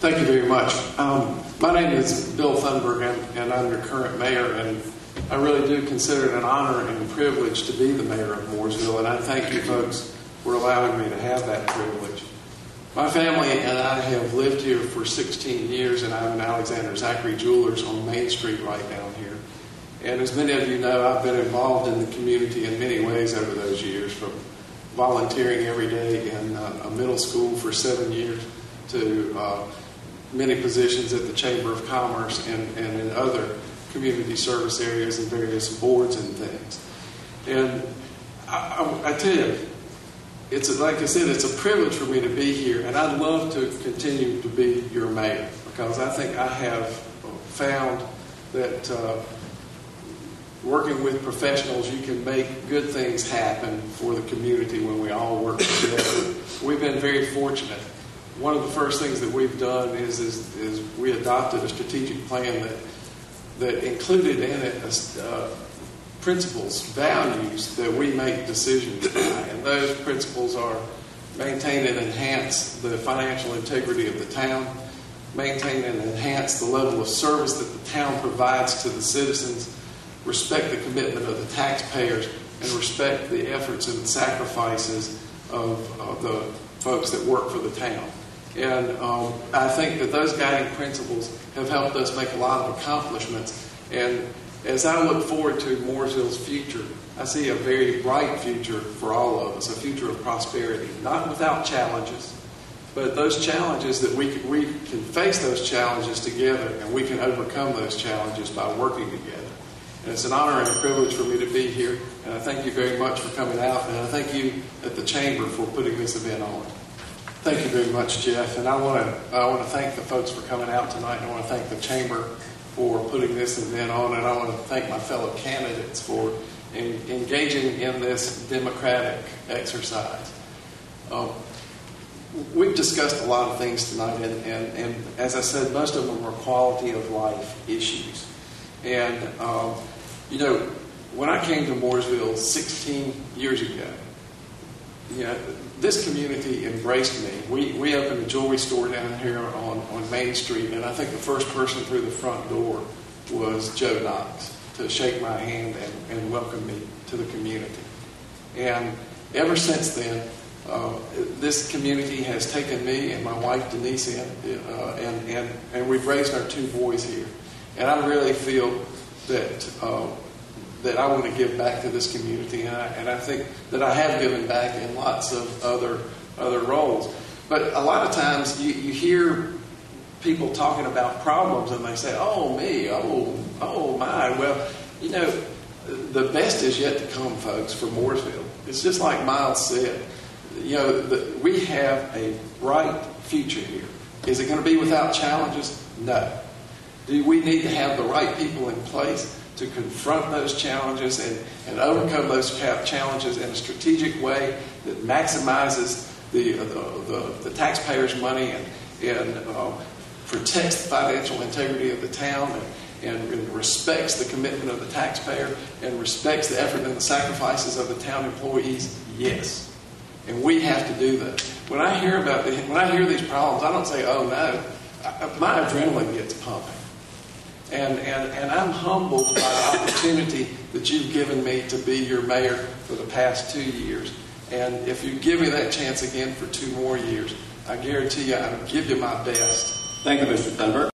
Thank you very much. Um, my name is Bill Thunberg, and, and I'm your current mayor, and I really do consider it an honor and a privilege to be the mayor of Mooresville, and I thank you folks for allowing me to have that privilege. My family and I have lived here for 16 years, and I'm in Alexander Zachary Jewelers on Main Street right down here. And as many of you know, I've been involved in the community in many ways over those years, from volunteering every day in uh, a middle school for seven years to uh, many positions at the Chamber of Commerce and, and in other community service areas and various boards and things. And I, I, I tell you, it's a, like I said, it's a privilege for me to be here, and I'd love to continue to be your mayor because I think I have found that uh, working with professionals, you can make good things happen for the community when we all work together. We've been very fortunate. One of the first things that we've done is, is, is we adopted a strategic plan that, that included in it uh, principles, values that we make decisions by. And those principles are maintain and enhance the financial integrity of the town, maintain and enhance the level of service that the town provides to the citizens, respect the commitment of the taxpayers, and respect the efforts and sacrifices of, of the folks that work for the town. And um, I think that those guiding principles have helped us make a lot of accomplishments. And as I look forward to Mooresville's future, I see a very bright future for all of us, a future of prosperity, not without challenges, but those challenges that we can, we can face those challenges together and we can overcome those challenges by working together. And it's an honor and a privilege for me to be here, and I thank you very much for coming out, and I thank you at the Chamber for putting this event on. Thank you very much, Jeff, and I want to I want to thank the folks for coming out tonight, and I want to thank the Chamber for putting this event on, and I want to thank my fellow candidates for in, engaging in this democratic exercise. Um, we've discussed a lot of things tonight, and, and, and, as I said, most of them are quality of life issues. And, um, you know, when I came to Mooresville 16 years ago, you know, this community embraced me. We, we opened a jewelry store down here on, on Main Street, and I think the first person through the front door was Joe Knox to shake my hand and, and welcome me to the community. And ever since then, uh, this community has taken me and my wife Denise in, uh, and, and, and we've raised our two boys here. And I really feel that uh, that I want to give back to this community, and I, and I think that I have given back in lots of other other roles. But a lot of times you, you hear people talking about problems, and they say, "Oh me, oh oh my." Well, you know, the best is yet to come, folks, for Mooresville. It's just like Miles said. You know, the, we have a bright future here. Is it going to be without challenges? No. Do we need to have the right people in place to confront those challenges and, and overcome those challenges in a strategic way that maximizes the, uh, the, the, the, taxpayers' money and, and uh, protects the financial integrity of the town and, and, respects the commitment of the taxpayer and respects the effort and the sacrifices of the town employees? Yes. And we have to do that. When I hear about the, when I hear these problems, I don't say, "Oh no." I, my adrenaline gets pumping. And, and, and I'm humbled by the opportunity that you've given me to be your mayor for the past two years. And if you give me that chance again for two more years, I guarantee you I'll give you my best. Thank you, Mr. Thunberg.